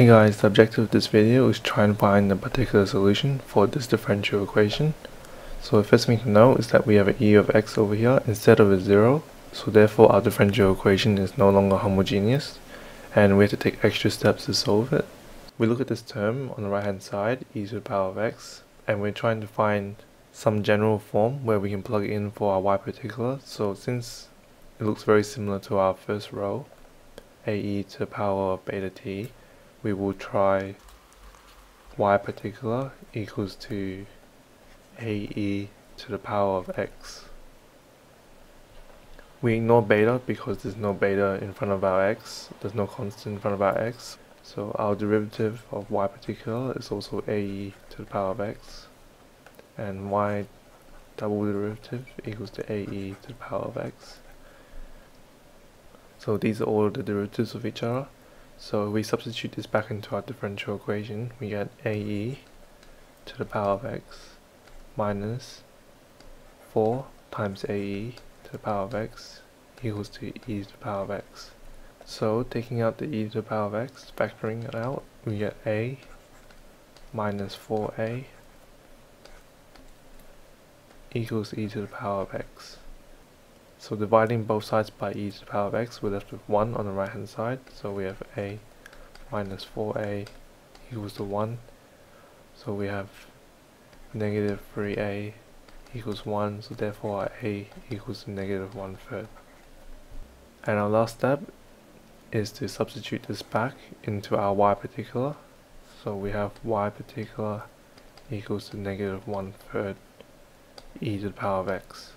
Hey guys, the objective of this video is try and find a particular solution for this differential equation. So the first thing to know is that we have an e of x over here instead of a 0, so therefore our differential equation is no longer homogeneous, and we have to take extra steps to solve it. We look at this term on the right hand side, e to the power of x, and we're trying to find some general form where we can plug in for our y particular. So since it looks very similar to our first row, ae to the power of beta t, we will try y particular equals to ae to the power of x. We ignore beta because there's no beta in front of our x, there's no constant in front of our x. So our derivative of y particular is also ae to the power of x. And y double derivative equals to ae to the power of x. So these are all the derivatives of each other. So we substitute this back into our differential equation, we get ae to the power of x minus 4 times ae to the power of x equals to e to the power of x. So taking out the e to the power of x, factoring it out, we get a minus 4a equals e to the power of x. So dividing both sides by e to the power of x, we're left with 1 on the right hand side. So we have a minus 4a equals to 1. So we have negative 3a equals 1. So therefore our a equals negative 1 third. And our last step is to substitute this back into our y particular. So we have y particular equals to negative 1 third e to the power of x.